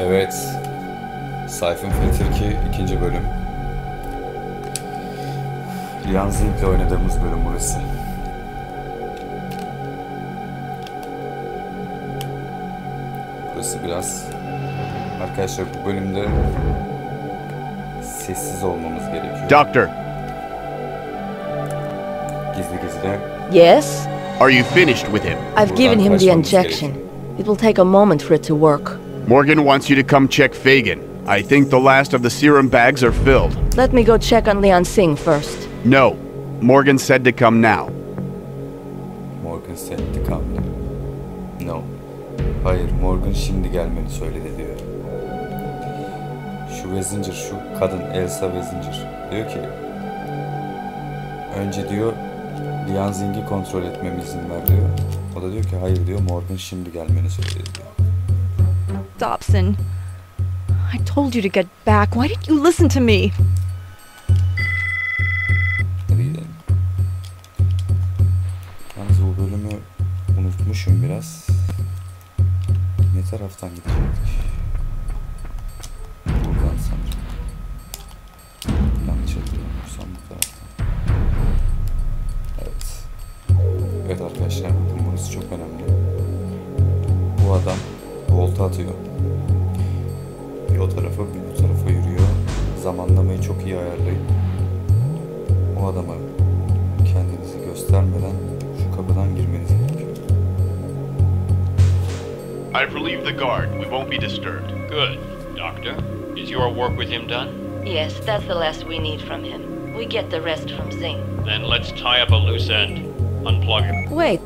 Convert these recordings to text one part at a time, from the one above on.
Evet. Sayfın Filter 2 ikinci bölüm. Lian Zink'le oynadığımız bölüm burası. Burası biraz... Arkadaşlar bu bölümde sessiz olmamız gerekiyor. Doctor, Gizli gizli Yes? are you finished with him? I've given him the injection. It will take a moment for it to work. Morgan wants you to come check Fagan. I think the last of the serum bags are filled. Let me go check on Leon Singh first. No. Morgan said to come now. Morgan said to come. No. Hayır, Morgan şimdi gelmeni söyledi diyor. Şu Wezinger, şu kadın Elsa Wezinger diyor ki önce diyor Lian Zing'i kontrol etmeme izin ver diyor. O da diyor ki hayır diyor Morgan şimdi gelmeni söyledi diyor. Dobson. I told you to get back. Why didn't you listen to me? Yalnız bu bölümü unutmuşum biraz. Ne taraftan gidecektik? Buradan sanırım. Yanlış hatırlamıyorsam bu taraftan. Evet. Evet arkadaşlar burası çok önemli. Bu adam volta atıyor. Bir o tarafa bir bu tarafa yürüyor. Zamanlamayı çok iyi ayarlayıp o adama kendinizi göstermeden şu kapıdan girmeniz gerekiyor. I've relieved the guard. We won't be disturbed. Good. Doctor, is your work with him done? Yes, that's the last we need from him. We get the rest from Singh. Then let's tie up a loose end. Unplug him. Wait.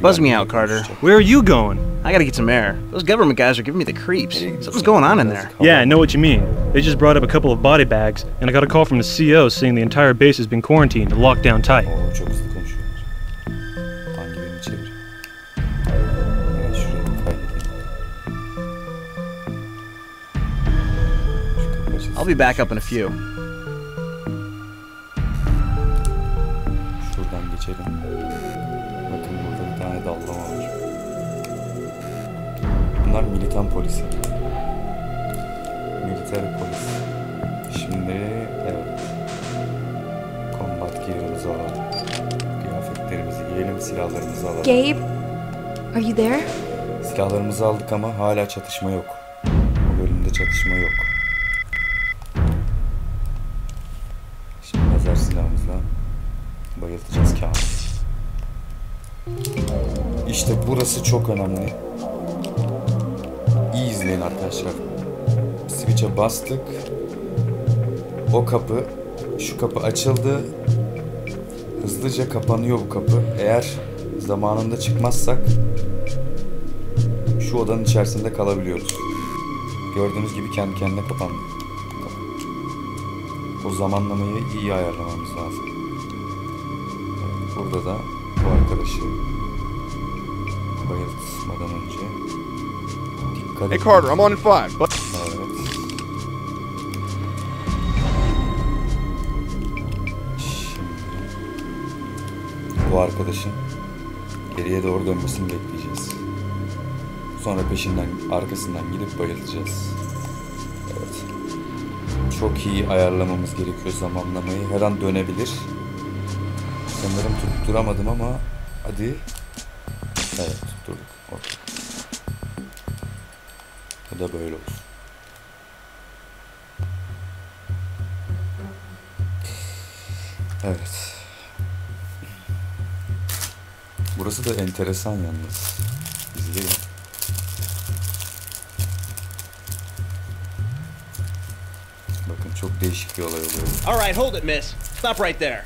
Buzz me out, Carter. Where are you going? I gotta get some air. Those government guys are giving me the creeps. Something's going on in there. Yeah, I know what you mean. They just brought up a couple of body bags, and I got a call from the CO saying the entire base has been quarantined and locked down tight. Oo çok hızlı konuşuyorlar. Hangi birini çevir? Evet şuraya bir kaydedeyim. Şu kapı açılsın. I'll be back up in a few. Şuradan geçelim. Bakın burada bir tane dallama var. Bunlar militan polisi. Militer polis. Şimdi evet. Combat gear'ımızı alalım. Kıyafetlerimizi giyelim, silahlarımızı alalım. Gabe? Are you there? Silahlarımızı aldık ama hala çatışma yok. Bu bölümde çatışma yok. Şimdi lazer silahımızla bayıltacağız Kaan'ı. İşte burası çok önemli. İyi izleyin arkadaşlar. Switch'e bastık. O kapı, şu kapı açıldı. Hızlıca kapanıyor bu kapı. Eğer zamanında çıkmazsak şu odanın içerisinde kalabiliyoruz. Gördüğünüz gibi kendi kendine kapandı. O zamanlamayı iyi ayarlamamız lazım. Burada da bu arkadaşı bayıltmadan önce dikkat Hey, edin. Carter, I'm on in five. But Evet. Şimdi bu arkadaşın geriye doğru dönmesini bekleyeceğiz. Sonra peşinden, arkasından gidip bayılacağız. Evet. Çok iyi ayarlamamız gerekiyor zamanlamayı. Her an dönebilir. Sanırım tutturamadım ama hadi. Evet Bu da böyle olsun. Evet. Burası da enteresan yalnız. İzleyin. Bakın çok değişik bir olay oluyor. All right, hold it, miss. Stop right there.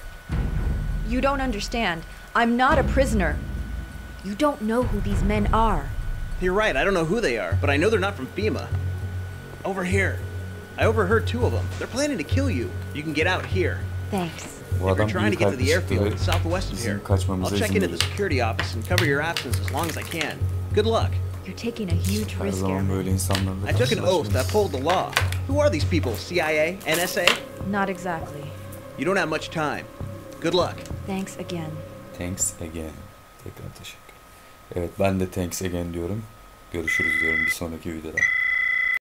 You don't understand. I'm not a prisoner. You don't know who these men are. You're right, I don't know who they are, but I know they're not from FEMA. Over here. I overheard two of them. They're planning to kill you. You can get out here. Thanks. Bu If adam you're trying to get to the airfield, it's southwest of here. I'll check izin into the security office and cover your absence as long as I can. Good luck. You're taking a huge Her risk, zaman Airman. böyle I took an oath that karşılaşmayız. pulled the law. Who are these people? CIA? NSA? Not exactly. You don't have much time. Good luck. Thanks again. Thanks again. Tekrar teşekkür. Evet ben de thanks again diyorum. Görüşürüz diyorum bir sonraki videoda.